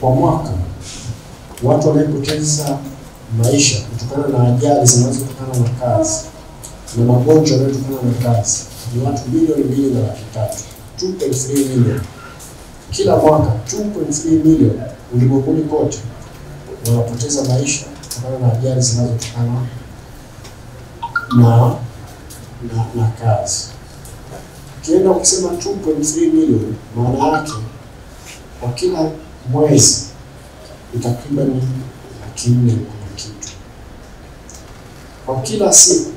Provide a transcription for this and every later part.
Kwa mwaka watu wanaopoteza maisha kutokana na ajali zinazotokana na kazi na magonjwa yanayotokana na kazi ni watu milioni mbili na laki tatu 2.3 milioni kila mwaka. 2.3 milioni ulimwenguni kote wanapoteza maisha kutokana na ajali zinazotokana na, na, na kazi. Ukienda ukisema 2.3 milioni, maana yake kwa kila mwezi ni takriban laki nne na kitu. Kwa kila siku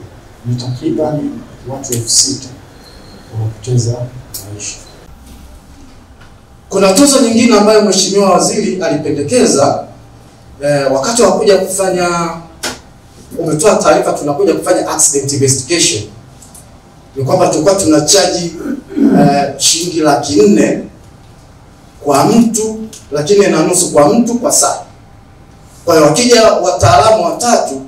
ni takriban watu elfu sita wanapoteza maisha. Kuna tuzo nyingine ambayo Mheshimiwa Waziri alipendekeza eh, wakati wa kuja kufanya, umetoa taarifa tunakuja kufanya accident investigation, ni kwamba tulikuwa tunachaji eh, shilingi laki nne kwa mtu, laki nne na nusu kwa mtu kwa saa. Kwa hiyo wakija wataalamu watatu,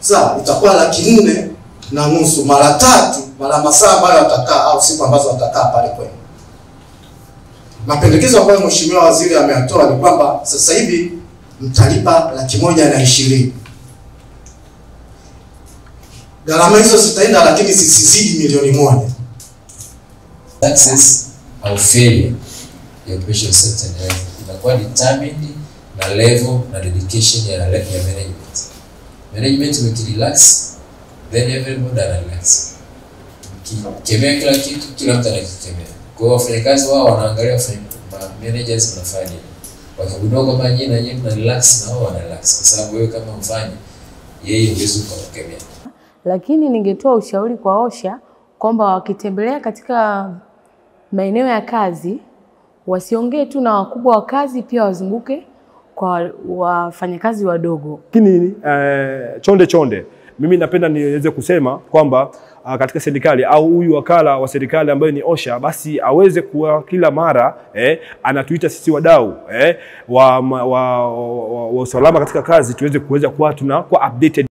saa itakuwa laki nne na nusu mara tatu mara masaa ambayo watakaa au siku ambazo watakaa pale kwenu. Mapendekezo ambayo Mheshimiwa Waziri ameyatoa ni kwamba sasa hivi mtalipa laki moja na ishirini. Gharama hizo zitaenda lakini zisizidi milioni moja. Success au failure occupational safety and health inakuwa determined na level na dedication ya, ya management. Management ukirelax then everybody ana relax. Ukikemea kila kitu, kila mtu anakikemea. Kwa hiyo wafanyakazi wao wanaangalia wafanya managers mnafanya nini. Wakigundua kwamba nyinyi na nyinyi mna relax na wao wana relax, kwa sababu wewe kama mfanye yeye huwezi ukamkemea. Lakini ningetoa ushauri kwa OSHA kwamba wakitembelea katika maeneo ya kazi wasiongee tu na wakubwa wa kazi, pia wazunguke kwa wafanyakazi wadogo. Lakini eh, chonde chonde, mimi napenda niweze kusema kwamba uh, katika serikali au huyu wakala wa serikali ambaye ni OSHA basi aweze kuwa kila mara eh, anatuita sisi wadau eh, wa, wa, wa, wa, wa usalama katika kazi tuweze kuweza kuwa tuna kwa updated